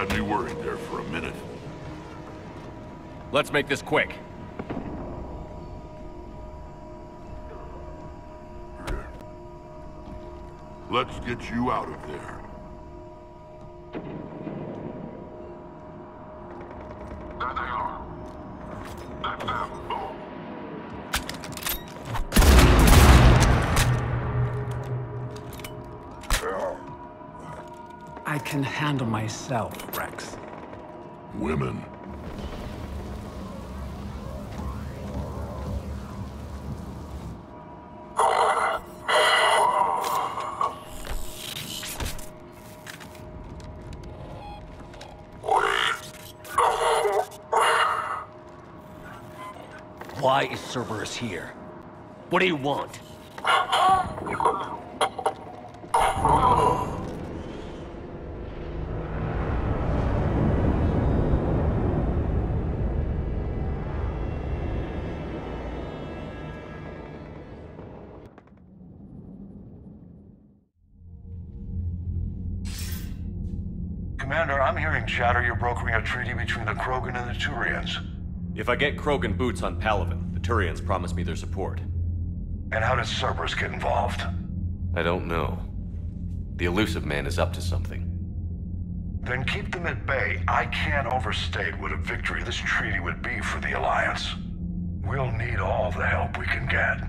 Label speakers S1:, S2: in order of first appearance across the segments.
S1: Had me worried there for a minute.
S2: Let's make this quick.
S1: Let's get you out of there. There they are. That's them. Move.
S3: I can handle myself, Wrex.
S1: Women.
S2: Why is Cerberus here? What do you want?
S4: Commander, I'm hearing chatter you're brokering a treaty between the Krogan and the Turians.
S2: If I get Krogan boots on Palaven, the Turians promise me their support.
S4: And how does Cerberus get involved?
S2: I don't know. The Illusive Man is up to something.
S4: Then keep them at bay. I can't overstate what a victory this treaty would be for the Alliance. We'll need all the help we can get.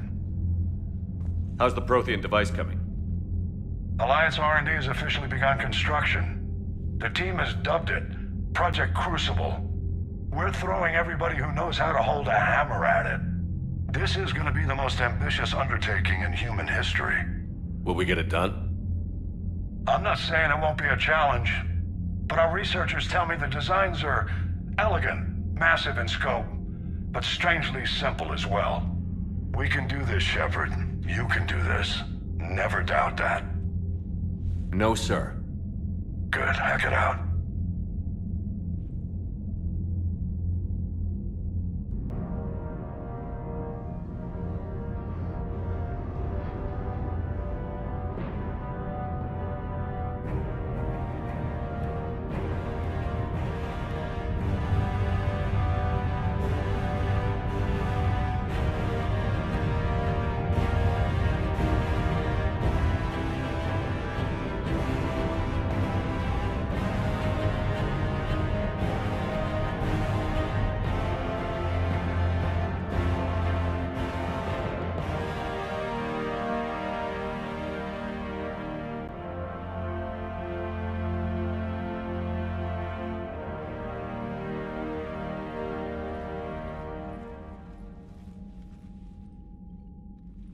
S2: How's the Prothean device coming?
S4: Alliance R&D has officially begun construction. The team has dubbed it Project Crucible. We're throwing everybody who knows how to hold a hammer at it. This is going to be the most ambitious undertaking in human history.
S2: Will we get it done?
S4: I'm not saying it won't be a challenge, but our researchers tell me the designs are elegant, massive in scope, but strangely simple as well. We can do this, Shepard. You can do this. Never doubt that.
S2: No, sir.
S4: Good, hack it out.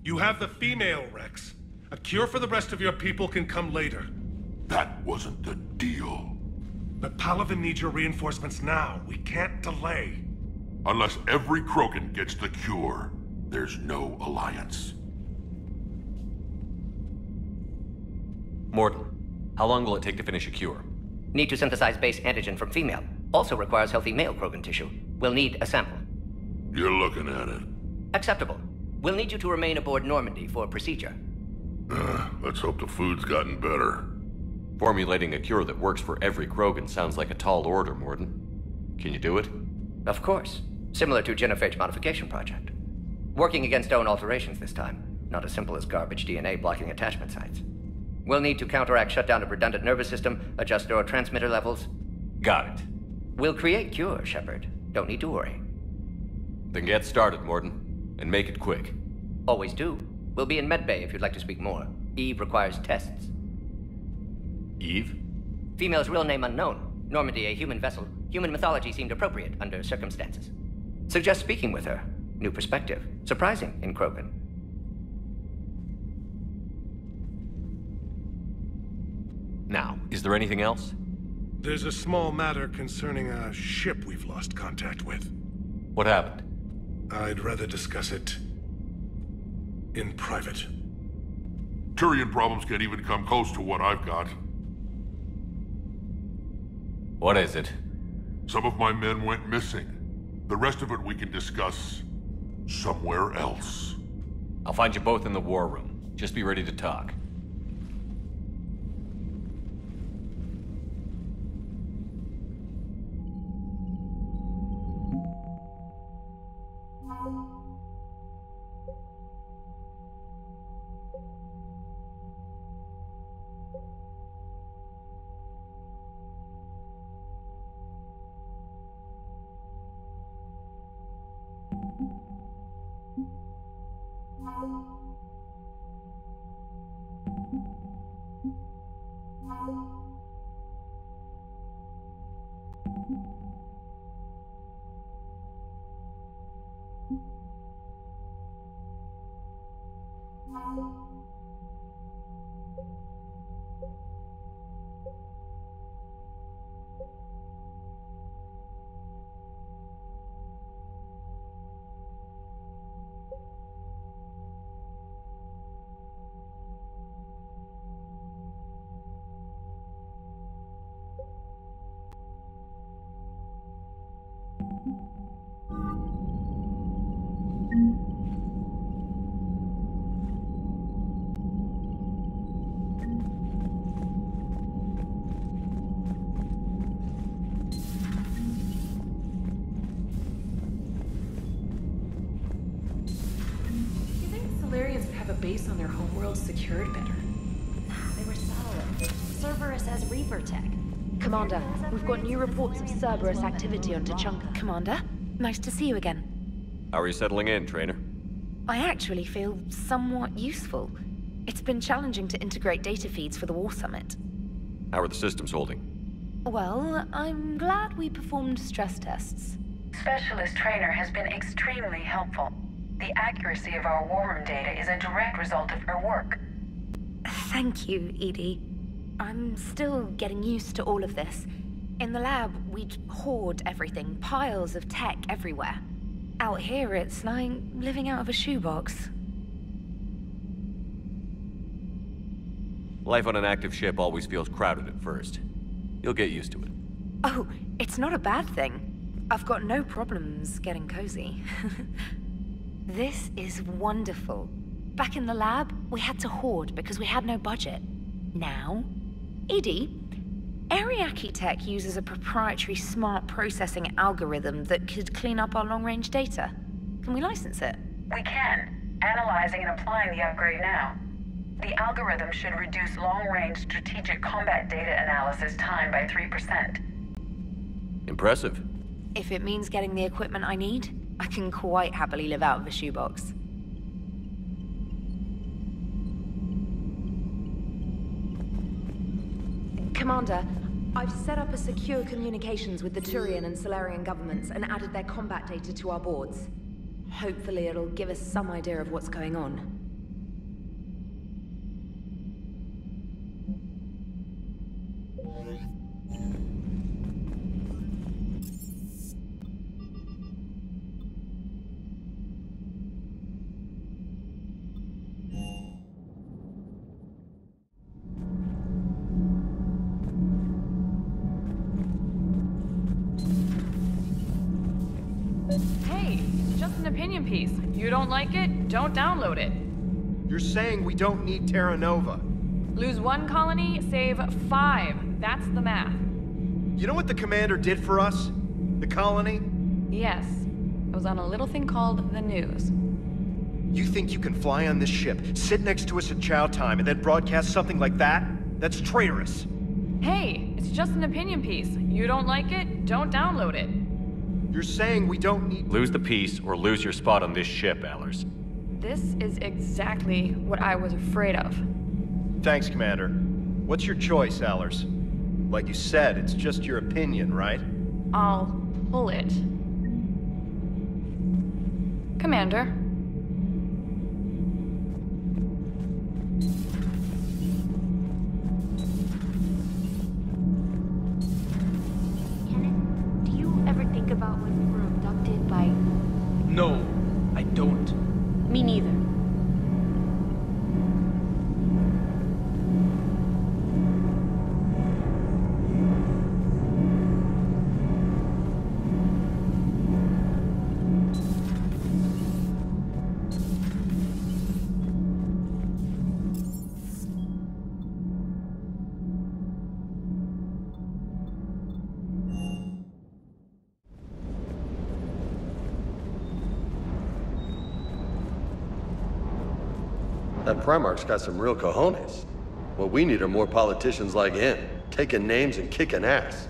S5: You have the female, Wrex. A cure for the rest of your people can come later.
S1: That wasn't the deal.
S5: But Palaven needs your reinforcements now. We can't delay.
S1: Unless every Krogan gets the cure, there's no alliance.
S2: Mordin, how long will it take to finish a cure?
S6: Need to synthesize base antigen from female. Also requires healthy male Krogan tissue. We'll need a sample.
S1: You're looking at it.
S6: Acceptable. We'll need you to remain aboard Normandy for a procedure.
S1: Uh, let's hope the food's gotten better.
S2: Formulating a cure that works for every Krogan sounds like a tall order, Mordin. Can you do it?
S6: Of course. Similar to Genophage Modification Project. Working against own alterations this time. Not as simple as garbage DNA blocking attachment sites. We'll need to counteract shutdown of redundant nervous system, adjust neurotransmitter levels.
S2: Got it.
S6: We'll create cure, Shepard. Don't need to worry.
S2: Then get started, Mordin. And make it quick.
S6: Always do. We'll be in medbay if you'd like to speak more. Eve requires tests.
S2: Eve?
S6: Female's real name unknown. Normandy, a human vessel. Human mythology seemed appropriate under circumstances. Suggest speaking with her. New perspective. Surprising in Krogan.
S2: Now, is there anything else?
S5: There's a small matter concerning a ship we've lost contact with.
S2: What happened?
S5: I'd rather discuss it in private.
S1: Turian problems can't even come close to what I've got.
S2: What is it?
S1: Some of my men went missing. The rest of it we can discuss somewhere else.
S2: I'll find you both in the war room. Just be ready to talk.
S7: Base on their homeworld secured better?
S8: They were solid. Cerberus has Reaper tech.
S9: Commander, we've got new reports of Cerberus activity on Tuchanka.
S10: Commander, nice to see you again.
S2: How are you settling in, Traynor?
S10: I actually feel somewhat useful. It's been challenging to integrate data feeds for the War Summit.
S2: How are the systems holding?
S10: Well, I'm glad we performed stress tests.
S11: Specialist Traynor has been extremely helpful. The accuracy of our war room data is a direct result of her work.
S10: Thank you, EDI. I'm still getting used to all of this. In the lab, we'd hoard everything, piles of tech everywhere. Out here, it's like living out of a shoebox.
S2: Life on an active ship always feels crowded at first. You'll get used to it.
S10: Oh, it's not a bad thing. I've got no problems getting cozy. this is wonderful. Back in the lab, we had to hoard because we had no budget. Now, EDI, Ariake Tech uses a proprietary smart processing algorithm that could clean up our long-range data. Can we license it?
S11: We can. Analyzing and applying the upgrade now. The algorithm should reduce long-range strategic combat data analysis time by 3%.
S2: Impressive.
S10: If it means getting the equipment I need, I can quite happily live out of a shoebox. Commander, I've set up a secure communications with the Turian and Salarian governments and added their combat data to our boards. Hopefully it'll give us some idea of what's going on.
S7: Opinion piece. You don't like it? Don't download it.
S12: You're saying we don't need Terra Nova.
S7: Lose one colony, save five. That's the math.
S12: You know what the commander did for us? The colony?
S7: Yes. It was on a little thing called the news.
S12: You think you can fly on this ship, sit next to us at chow time, and then broadcast something like that? That's traitorous.
S7: Hey, it's just an opinion piece. You don't like it? Don't download it.
S12: You're saying we don't need.
S2: Lose the peace or lose your spot on this ship, Allers.
S7: This is exactly what I was afraid of.
S12: Thanks, Commander. What's your choice, Allers? Like you said, it's just your opinion, right?
S7: I'll pull it. Commander.
S3: No,
S13: That Primarch's got some real cojones. What we need are more politicians like him, taking names and kicking ass.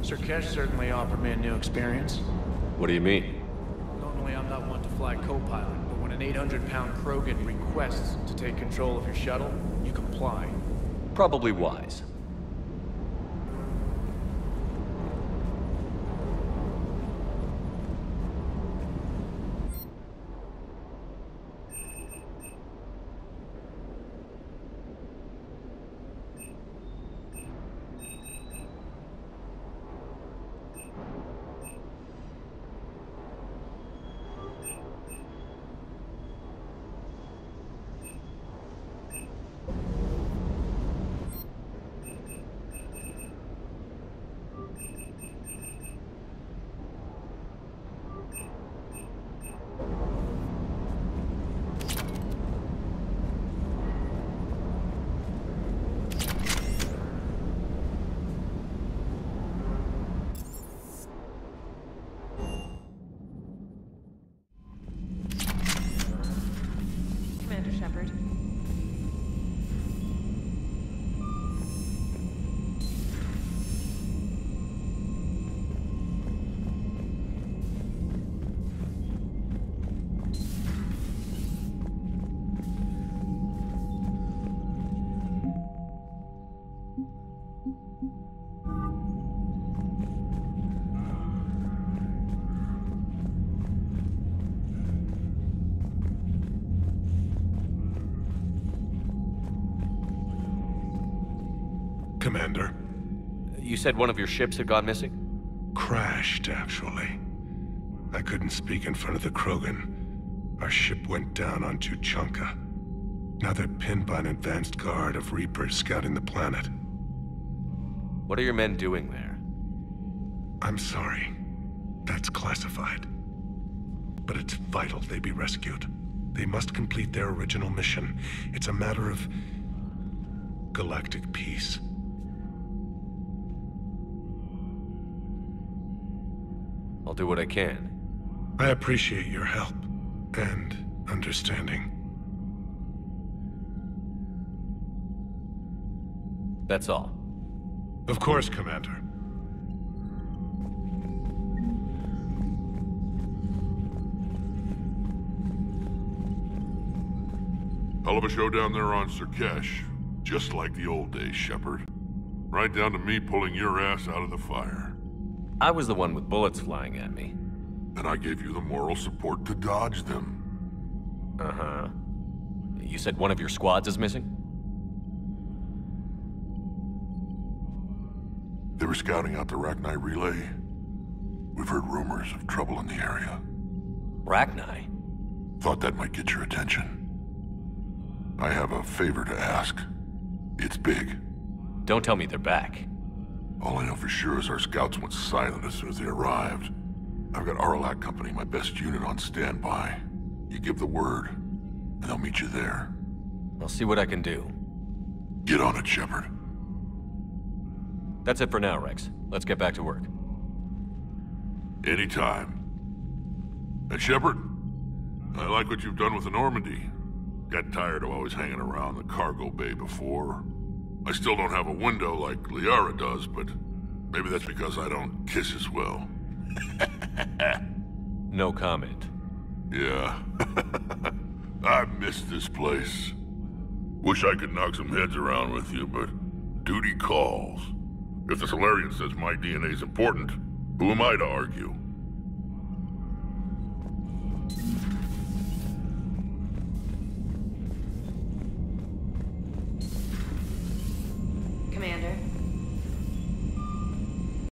S14: Sur'Kesh certainly offered me a new experience.
S2: What do you mean?
S14: Normally I'm not one to fly co-pilot, but when an 800-pound Krogan requests to take control of your shuttle, you comply.
S2: Probably wise.
S7: Commander.
S2: You said one of your ships had gone missing?
S5: Crashed, actually. I couldn't speak in front of the Krogan. Our ship went down on Tuchanka. Now they're pinned by an advanced guard of Reapers scouting the planet.
S2: What are your men doing there?
S5: I'm sorry. That's classified. But it's vital they be rescued. They must complete their original mission. It's a matter of galactic peace.
S2: I'll do what I can.
S5: I appreciate your help and understanding.
S2: That's all.
S5: Of course, Commander.
S1: Hell of a show down there on Sur'Kesh. Just like the old days, Shepard. Right down to me pulling your ass out of the fire.
S2: I was the one with bullets flying at me.
S1: And I gave you the moral support to dodge them.
S2: Uh-huh. You said one of your squads is missing?
S1: They were scouting out the Rachni relay. We've heard rumors of trouble in the area.
S2: Rachni?
S1: Thought that might get your attention. I have a favor to ask. It's big.
S2: Don't tell me they're back.
S1: All I know for sure is our scouts went silent as soon as they arrived. I've got Aralakh Company, my best unit, on standby. You give the word, and they'll meet you there.
S2: I'll see what I can do.
S1: Get on it, Shepard.
S2: That's it for now, Wrex. Let's get back to work.
S1: Anytime. And Shepard, I like what you've done with the Normandy. Got tired of always hanging around the cargo bay before. I still don't have a window like Liara does, but maybe that's because I don't kiss as well.
S2: no comment.
S1: Yeah. I miss this place. Wish I could knock some heads around with you, but duty calls. If the Salarian says my DNA is important, who am I to argue?